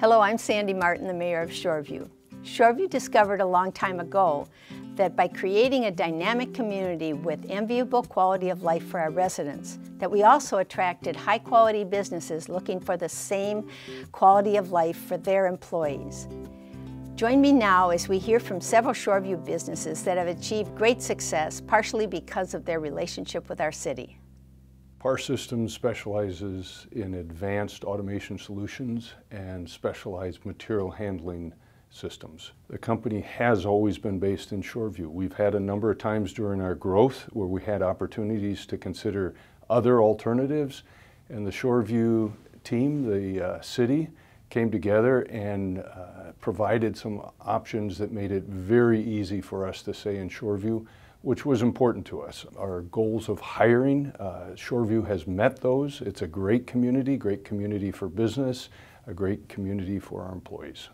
Hello, I'm Sandy Martin, the Mayor of Shoreview. Shoreview discovered a long time ago that by creating a dynamic community with enviable quality of life for our residents, that we also attracted high quality businesses looking for the same quality of life for their employees. Join me now as we hear from several Shoreview businesses that have achieved great success, partially because of their relationship with our city. PAR Systems specializes in advanced automation solutions and specialized material handling systems. The company has always been based in Shoreview. We've had a number of times during our growth where we had opportunities to consider other alternatives and the Shoreview team, the uh, city, came together and uh, provided some options that made it very easy for us to stay in Shoreview which was important to us. Our goals of hiring, uh, Shoreview has met those. It's a great community, great community for business, a great community for our employees.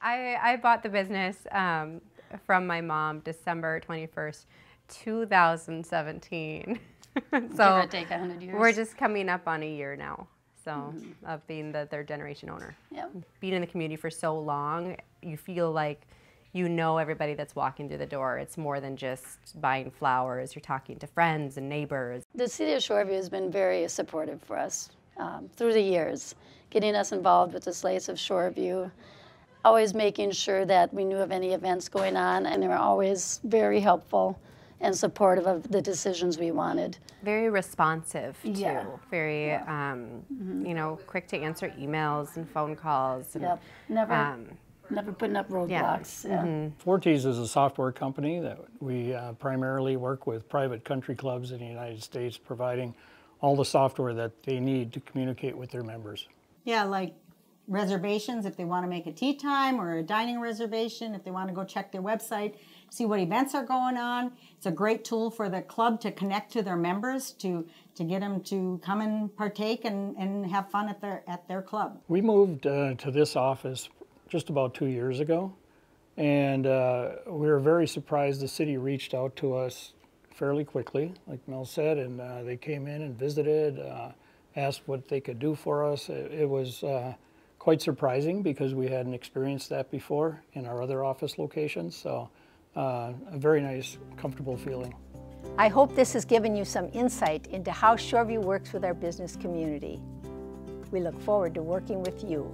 I, I bought the business um, from my mom December 21st, 2017. so take 100 years. we're just coming up on a year now. So mm -hmm. of being the third generation owner. Yep. Being in the community for so long, you feel like you know everybody that's walking through the door. It's more than just buying flowers. You're talking to friends and neighbors. The city of Shoreview has been very supportive for us um, through the years, getting us involved with the Slice of Shoreview, always making sure that we knew of any events going on, and they were always very helpful and supportive of the decisions we wanted. Very responsive too. Yeah. Very, yeah. Um, mm -hmm. you know, quick to answer emails and phone calls. And, yep. Never. Um, never putting up roadblocks. Yeah. yeah. Mm -hmm. ForeTees is a software company that we uh, primarily work with private country clubs in the United States, providing all the software that they need to communicate with their members. Yeah, like reservations if they want to make a tee time or a dining reservation, if they want to go check their website, see what events are going on. It's a great tool for the club to connect to their members to to get them to come and partake and, and have fun at their at their club. We moved uh, to this office just about two years ago. And uh, we were very surprised the city reached out to us fairly quickly, like Mel said, and uh, they came in and visited, uh, asked what they could do for us. It, it was uh, quite surprising because we hadn't experienced that before in our other office locations. So uh, a very nice, comfortable feeling. I hope this has given you some insight into how Shoreview works with our business community. We look forward to working with you.